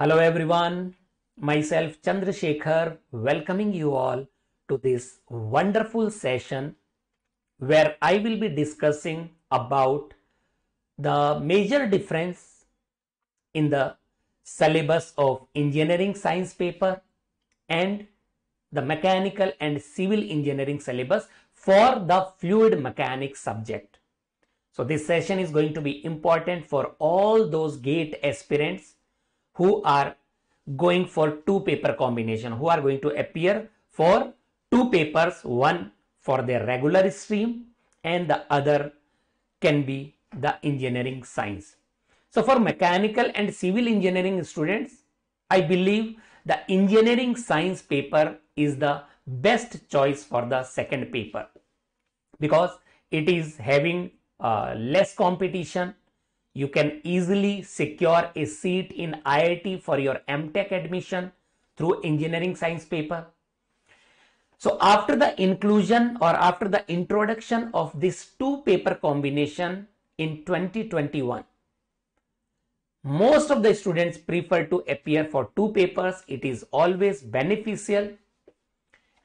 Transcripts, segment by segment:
Hello everyone, myself Chandrasekhar welcoming you all to this wonderful session where I will be discussing about the major difference in the syllabus of engineering science paper and the mechanical and civil engineering syllabus for the fluid mechanics subject. So this session is going to be important for all those gate aspirants who are going for two paper combination, who are going to appear for two papers, one for their regular stream and the other can be the engineering science. So for mechanical and civil engineering students, I believe the engineering science paper is the best choice for the second paper because it is having uh, less competition. You can easily secure a seat in IIT for your MTech admission through engineering science paper. So after the inclusion or after the introduction of this two paper combination in 2021, most of the students prefer to appear for two papers. It is always beneficial.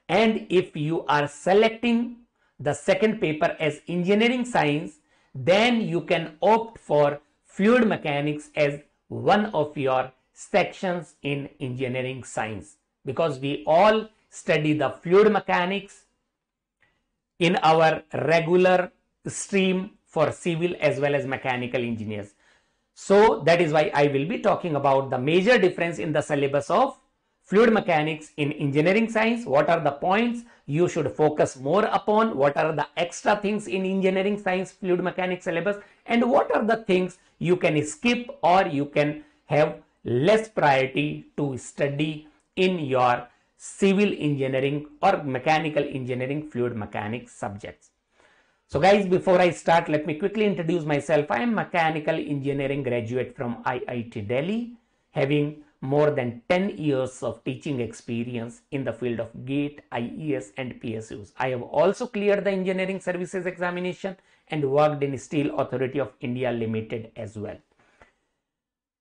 And if you are selecting the second paper as engineering science, then you can opt for fluid mechanics as one of your sections in engineering science because we all study the fluid mechanics in our regular stream for civil as well as mechanical engineers. So that is why I will be talking about the major difference in the syllabus of fluid mechanics in engineering science. What are the points you should focus more upon? What are the extra things in engineering science fluid mechanics syllabus? And what are the things you can skip or you can have less priority to study in your civil engineering or mechanical engineering fluid mechanics subjects. So guys, before I start, let me quickly introduce myself. I am mechanical engineering graduate from IIT Delhi, having more than 10 years of teaching experience in the field of GATE, IES and PSUs. I have also cleared the engineering services examination and worked in Steel Authority of India Limited as well.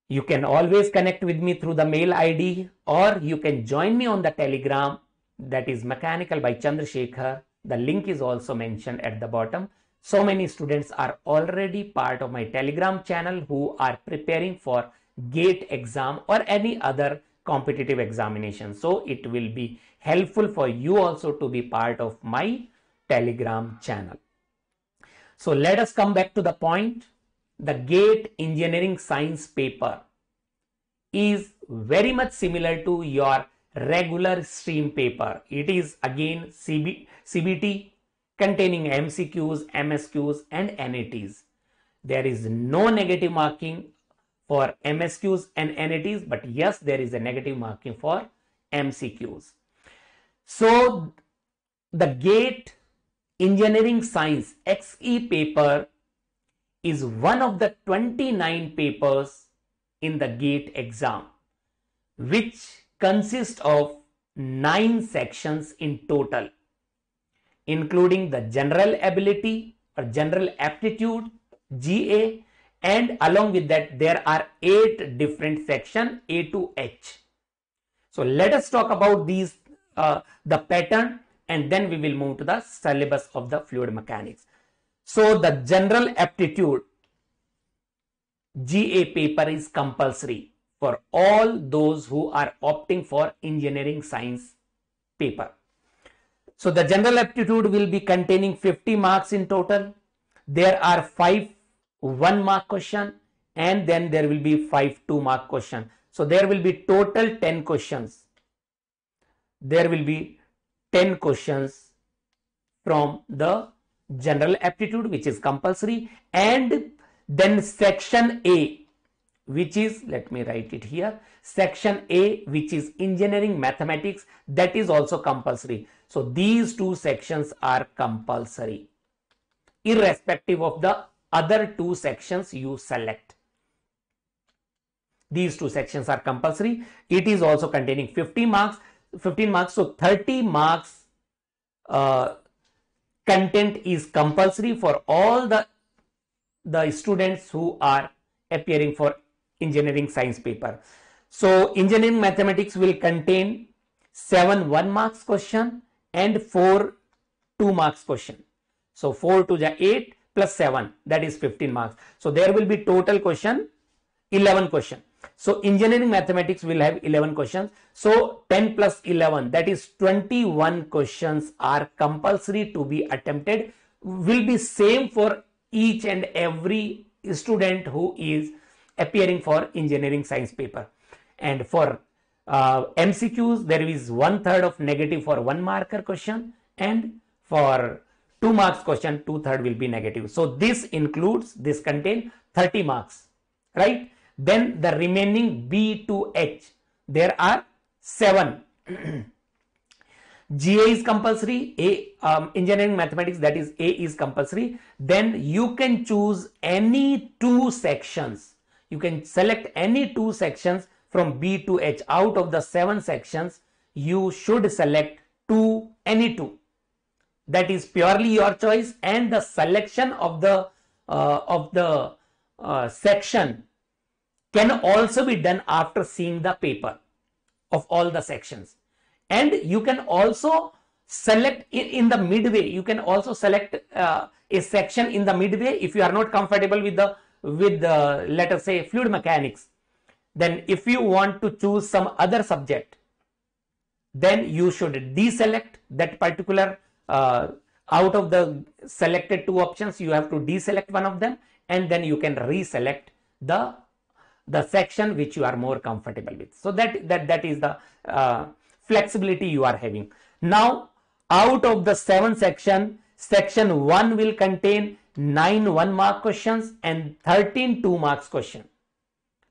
You can always connect with me through the mail ID or you can join me on the telegram that is mechanical by Chandrasekhar the link is also mentioned at the bottom. So many students are already part of my telegram channel who are preparing for GATE exam or any other competitive examination. So it will be helpful for you also to be part of my telegram channel. So let us come back to the point. The GATE engineering science paper is very much similar to your regular stream paper. It is again CB, CBT containing MCQs, MSQs and NATs. There is no negative marking for MSQs and NATs, but yes, there is a negative marking for MCQs. So the GATE Engineering Science XE paper is one of the 29 papers in the GATE exam, which consists of nine sections in total, including the general ability or general aptitude, GA, and along with that, there are eight different sections A to H. So let us talk about these, uh, the pattern, and then we will move to the syllabus of the fluid mechanics. So the general aptitude GA paper is compulsory for all those who are opting for engineering science paper. So the general aptitude will be containing 50 marks in total. There are five one mark question and then there will be five two mark question. So there will be total 10 questions. There will be 10 questions from the general aptitude which is compulsory and then section A which is let me write it here section a which is engineering mathematics that is also compulsory. So these two sections are compulsory irrespective of the other two sections you select. These two sections are compulsory. It is also containing 50 marks 15 marks so 30 marks uh, content is compulsory for all the the students who are appearing for engineering science paper. So engineering mathematics will contain 7 1 marks question and 4 2 marks question. So 4 to the 8 plus 7 that is 15 marks. So there will be total question 11 question. So engineering mathematics will have 11 questions. So 10 plus 11 that is 21 questions are compulsory to be attempted will be same for each and every student who is appearing for engineering science paper. And for uh, MCQs there is one third of negative for one marker question and for two marks question two third will be negative. So this includes this contain 30 marks right then the remaining B to H, there are seven. GA is compulsory, A um, engineering mathematics that is A is compulsory. Then you can choose any two sections. You can select any two sections from B to H. Out of the seven sections, you should select two, any two. That is purely your choice and the selection of the uh, of the uh, section can also be done after seeing the paper of all the sections. And you can also select in, the midway. You can also select uh, a section in the midway if you are not comfortable with the with the let us say fluid mechanics. Then if you want to choose some other subject then you should deselect that particular uh, out of the selected two options you have to deselect one of them and then you can reselect the the section which you are more comfortable with. So that, that, that is the uh, flexibility you are having. Now, out of the seven section, section 1 will contain 9 1 mark questions and 13 2 marks question.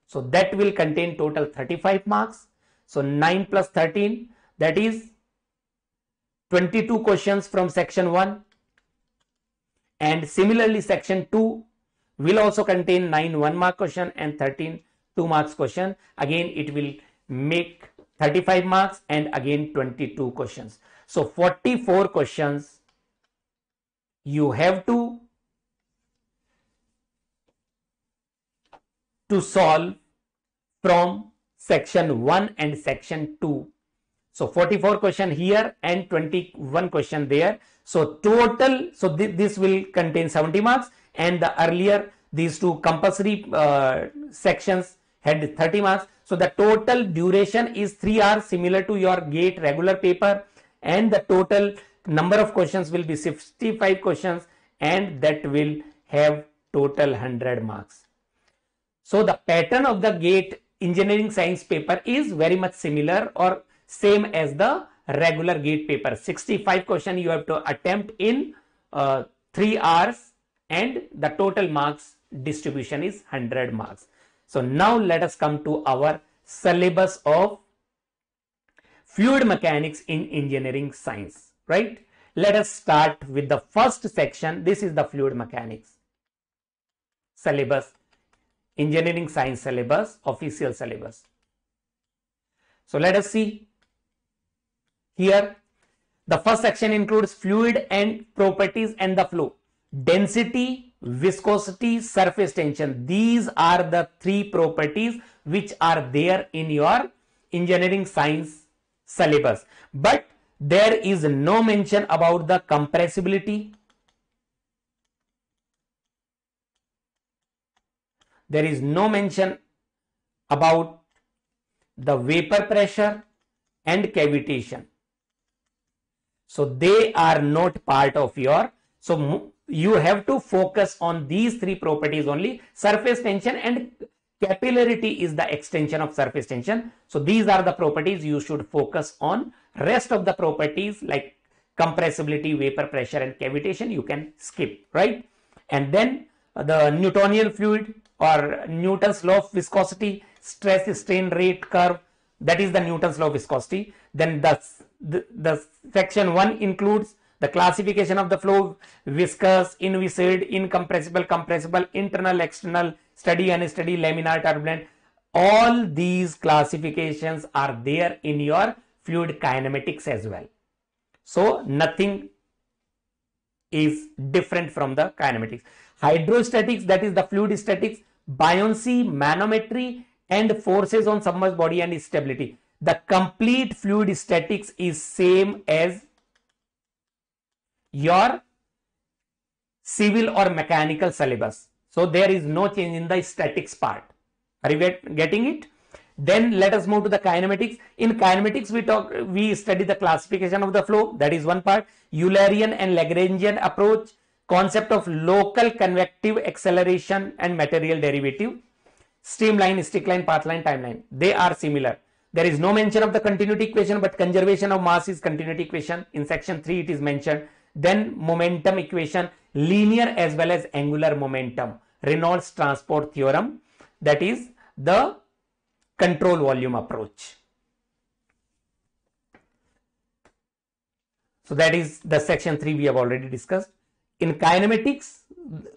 So that will contain total 35 marks. So 9 plus 13 that is 22 questions from section 1 and similarly section 2 will also contain 9 1 mark question and 13 2 marks question. Again, it will make 35 marks and again 22 questions. So 44 questions you have to to solve from section 1 and section 2. So 44 question here and 21 question there. So total, so th this will contain 70 marks and the earlier these two compulsory uh, sections had 30 marks. So the total duration is 3 hours similar to your GATE regular paper and the total number of questions will be 65 questions and that will have total 100 marks. So the pattern of the GATE engineering science paper is very much similar or same as the regular GATE paper. 65 question you have to attempt in uh, 3 hours and the total marks distribution is 100 marks. So now let us come to our syllabus of fluid mechanics in engineering science, right? Let us start with the first section. This is the fluid mechanics syllabus, engineering science syllabus, official syllabus. So let us see here. The first section includes fluid and properties and the flow, density, viscosity, surface tension. These are the three properties which are there in your engineering science syllabus. But there is no mention about the compressibility. There is no mention about the vapor pressure and cavitation. So they are not part of your, so you have to focus on these three properties only. Surface tension and capillarity is the extension of surface tension. So these are the properties you should focus on. Rest of the properties like compressibility vapor pressure and cavitation you can skip right? And then uh, the newtonian fluid or newton's law of viscosity stress strain rate curve that is the newton's law of viscosity. Then the, the, the section 1 includes the classification of the flow, viscous, inviscid, incompressible, compressible, internal, external, steady, and unsteady, laminar, turbulent. All these classifications are there in your fluid kinematics as well. So nothing is different from the kinematics. Hydrostatics, that is the fluid statics, buoyancy, manometry, and forces on submerged body and stability. The complete fluid statics is same as your civil or mechanical syllabus. So there is no change in the statics part. Are you get, getting it? Then let us move to the kinematics. In kinematics, we talk, we study the classification of the flow. That is one part. Eulerian and Lagrangian approach, concept of local convective acceleration and material derivative, streamline, streak line, path line, timeline. They are similar. There is no mention of the continuity equation, but conservation of mass is continuity equation. In section 3, it is mentioned. Then momentum equation, linear as well as angular momentum. Reynolds transport theorem, that is the control volume approach. So that is the section 3 we have already discussed. In kinematics,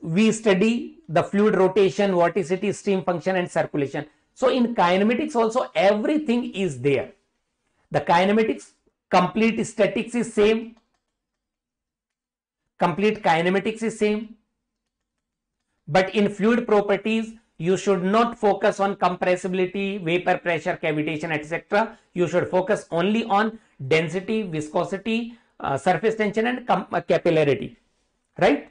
we study the fluid rotation, vorticity, stream function and circulation. So in kinematics also everything is there. The kinematics complete statics is same. Complete kinematics is same. But in fluid properties, you should not focus on compressibility, vapor pressure, cavitation, etc. You should focus only on density, viscosity, uh, surface tension and uh, capillarity, right?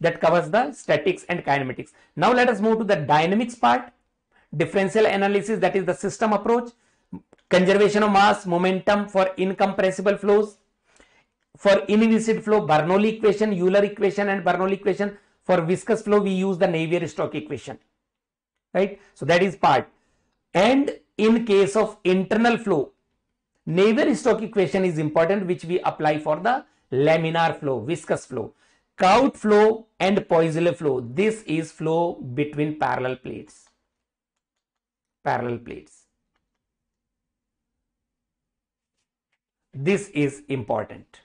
That covers the statics and kinematics. Now let us move to the dynamics part, differential analysis, that is the system approach, conservation of mass, momentum for incompressible flows, for inviscid flow, Bernoulli equation, Euler equation and Bernoulli equation. For viscous flow, we use the Navier-Stokes equation right? So that is part. And in case of internal flow, Navier-Stokes equation is important which we apply for the laminar flow, viscous flow. Couette flow and Poiseuille flow. This is flow between parallel plates. Parallel plates. This is important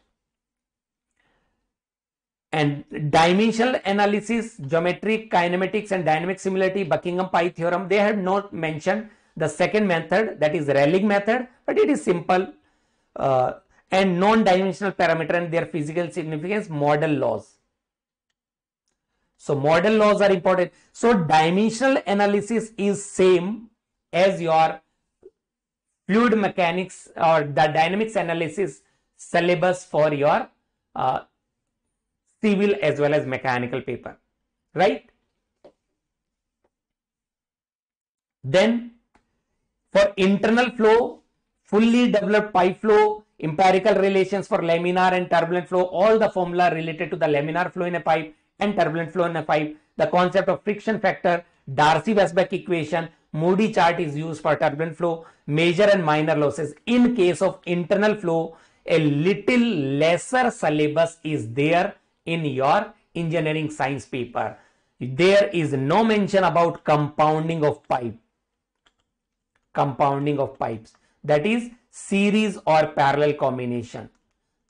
and dimensional analysis, geometric kinematics and dynamic similarity, Buckingham pi theorem, they have not mentioned the second method that is Rayleigh method, but it is simple uh, and non-dimensional parameter and their physical significance, model laws. So model laws are important. So dimensional analysis is same as your fluid mechanics or the dynamics analysis syllabus for your uh, civil as well as mechanical paper, right? Then for internal flow, fully developed pipe flow, empirical relations for laminar and turbulent flow, all the formula related to the laminar flow in a pipe and turbulent flow in a pipe, the concept of friction factor, Darcy-Weisbach equation, Moody chart is used for turbulent flow, major and minor losses. In case of internal flow, a little lesser syllabus is there in your engineering science paper. There is no mention about compounding of pipe. Compounding of pipes. That is series or parallel combination.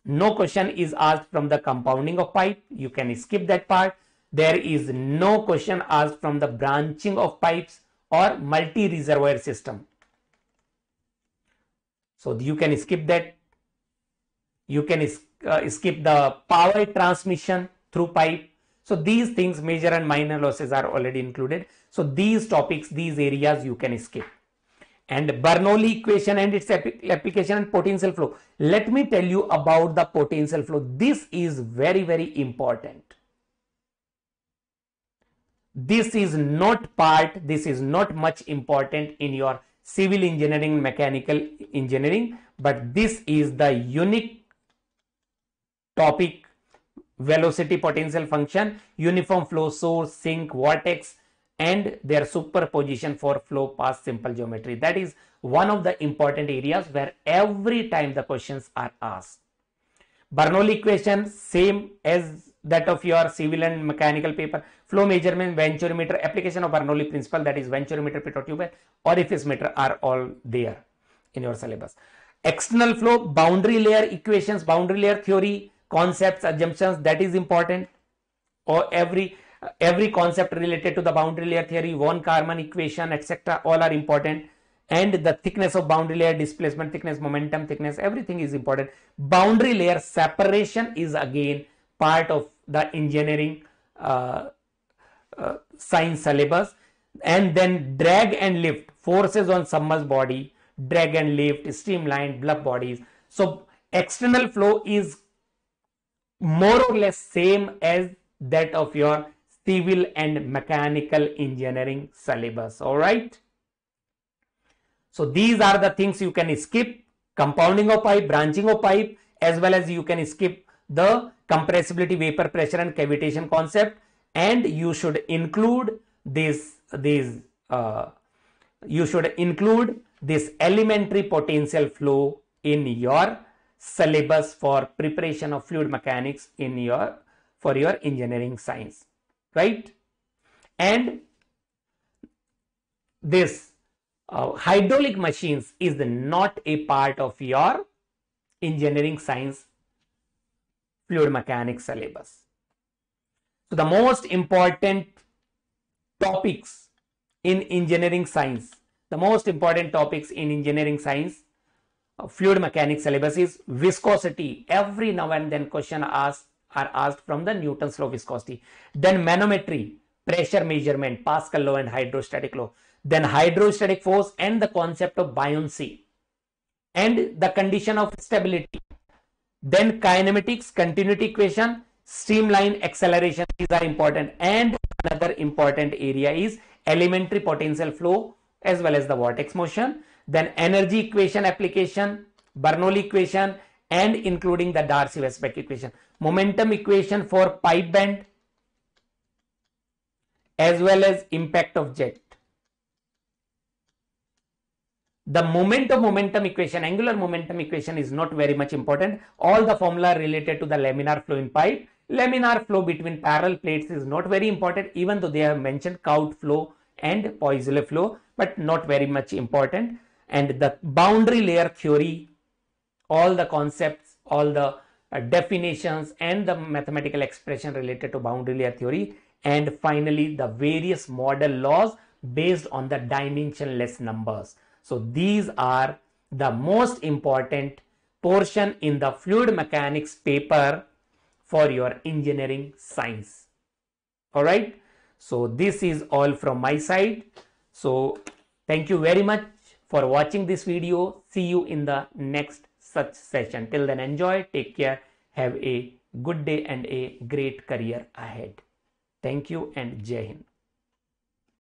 No question is asked from the compounding of pipe. You can skip that part. There is no question asked from the branching of pipes or multi-reservoir system. So you can skip that. You can uh, skip the power transmission through pipe. So these things, major and minor losses are already included. So these topics, these areas you can skip. And Bernoulli equation and its application and potential flow. Let me tell you about the potential flow. This is very, very important. This is not part, this is not much important in your civil engineering, mechanical engineering, but this is the unique topic velocity potential function, uniform flow source, sink, vortex and their superposition for flow path simple geometry. That is one of the important areas where every time the questions are asked. Bernoulli equation same as that of your civil and mechanical paper. Flow measurement, venturimeter, application of Bernoulli principle that is venturimeter, pitot tube, orifice meter are all there in your syllabus. External flow, boundary layer equations, boundary layer theory, concepts assumptions that is important. Or every every concept related to the boundary layer theory von Karman equation etc all are important. And the thickness of boundary layer displacement thickness momentum thickness everything is important. Boundary layer separation is again part of the engineering uh, uh, science syllabus. And then drag and lift forces on submerged body drag and lift streamlined bluff bodies. So external flow is more or less same as that of your civil and mechanical engineering syllabus all right? So these are the things you can skip compounding of pipe branching of pipe as well as you can skip the compressibility vapor pressure and cavitation concept. And you should include this these uh, you should include this elementary potential flow in your syllabus for preparation of fluid mechanics in your for your engineering science right? And this uh, hydraulic machines is not a part of your engineering science fluid mechanics syllabus. So the most important topics in engineering science the most important topics in engineering science Uh, fluid mechanics syllabus is viscosity. Every now and then question asked are asked from the Newton's law viscosity. Then manometry, pressure measurement, Pascal law and hydrostatic law. Then hydrostatic force and the concept of buoyancy and the condition of stability. Then kinematics, continuity equation, streamline acceleration. These are important. And another important area is elementary potential flow as well as the vortex motion then energy equation application, Bernoulli equation, and including the Darcy-Weisbach equation. Momentum equation for pipe bend as well as impact of jet. The moment of momentum equation, angular momentum equation is not very much important. All the formula related to the laminar flow in pipe. Laminar flow between parallel plates is not very important even though they have mentioned Couette flow and Poiseuille flow but not very much important and the boundary layer theory, all the concepts, all the uh, definitions and the mathematical expression related to boundary layer theory and finally the various model laws based on the dimensionless numbers. So these are the most important portion in the fluid mechanics paper for your engineering science. Alright. So this is all from my side. So thank you very much for watching this video. See you in the next such session. Till then enjoy, take care, have a good day and a great career ahead. Thank you and Jai Hind.